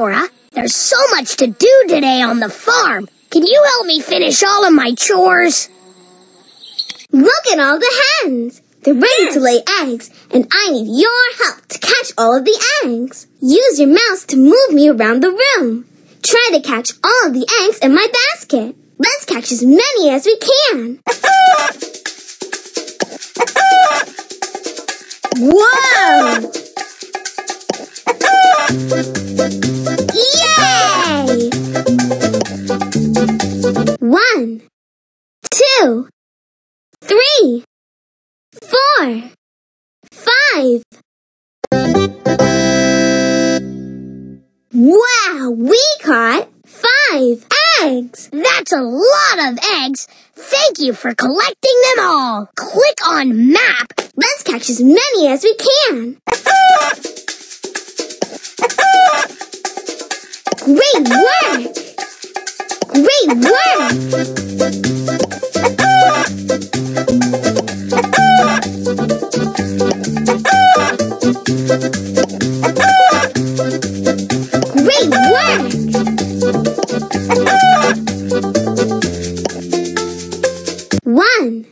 Dora. There's so much to do today on the farm. Can you help me finish all of my chores? Look at all the hens. They're ready to lay eggs, and I need your help to catch all of the eggs. Use your mouse to move me around the room. Try to catch all of the eggs in my basket. Let's catch as many as we can. Whoa! Yay! One, two, three, four, five. Wow, we caught five eggs. That's a lot of eggs. Thank you for collecting them all. Click on map. Let's catch as many as we can. Great work! Great work! Great work! One,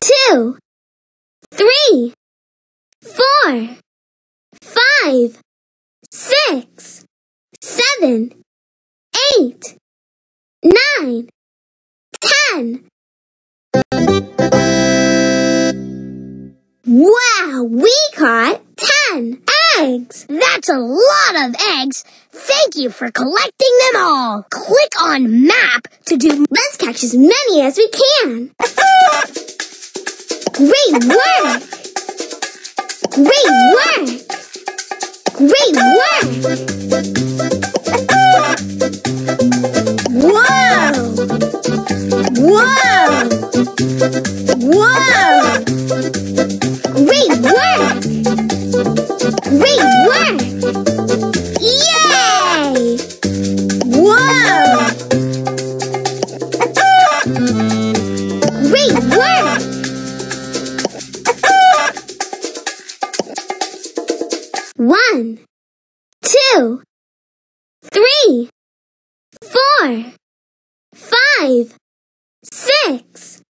two, three, four, five, six, seven, eight, nine, ten. Wow, we caught ten eggs. That's a lot of eggs. Thank you for collecting them all. Click on map to do. Let's catch as many as we can. Great work! Great work! Great work! One, two, three, four, five, six,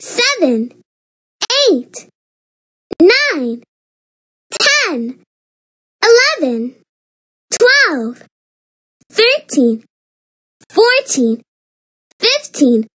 seven, eight, nine, ten, eleven, twelve, thirteen, fourteen, fifteen.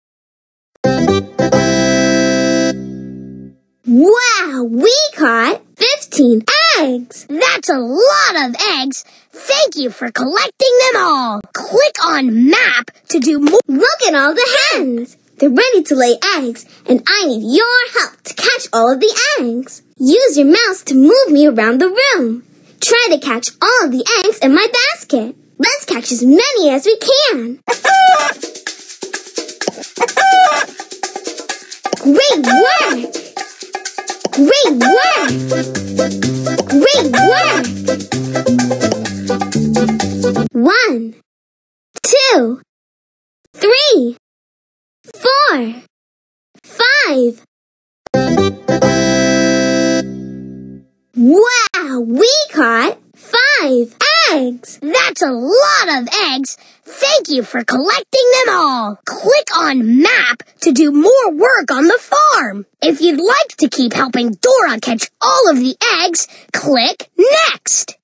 Wow, we caught 15 eggs! That's a lot of eggs. Thank you for collecting them all. Click on map to do more. Look at all the hens! They're ready to lay eggs, and I need your help to catch all of the eggs. Use your mouse to move me around the room. Try to catch all of the eggs in my basket. Let's catch as many as we can. Great work! Great work! Wow, we caught five eggs. That's a lot of eggs. Thank you for collecting them all. Click on map to do more work on the farm. If you'd like to keep helping Dora catch all of the eggs, click next.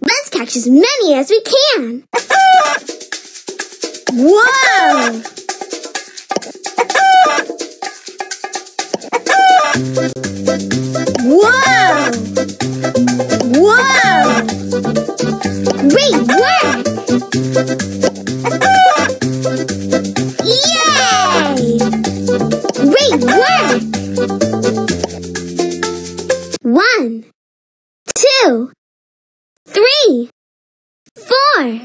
Let's catch as many as we can. Whoa! Great work! Yay! Great work! One, two, three, four,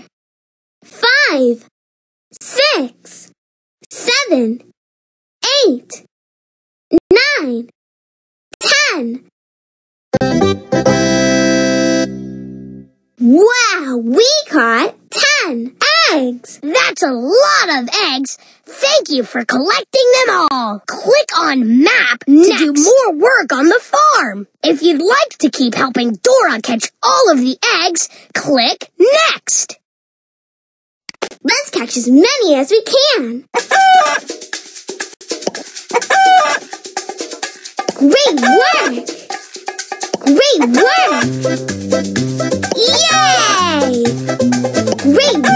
five, six, seven, eight, nine, ten. Wow, we caught ten eggs! eggs. That's a lot of eggs. Thank you for collecting them all. Click on map Next. to do more work on the farm. If you'd like to keep helping Dora catch all of the eggs, click next. Let's catch as many as we can. Great work! Great work!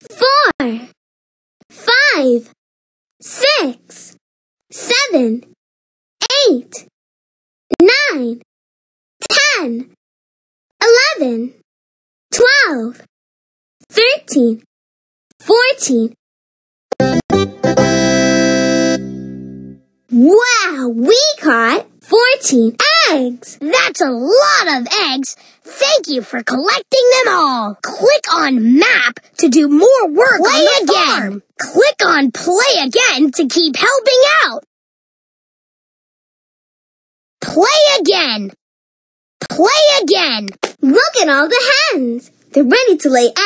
four, five, six, seven, eight, nine, ten, eleven, twelve, thirteen, fourteen. Wow, we caught 14 eggs. That's a lot of eggs. Thank you for collecting them all. Click on map to do more work Play on the again. farm. Click on play again to keep helping out. Play again. Play again. Look at all the hens. They're ready to lay eggs.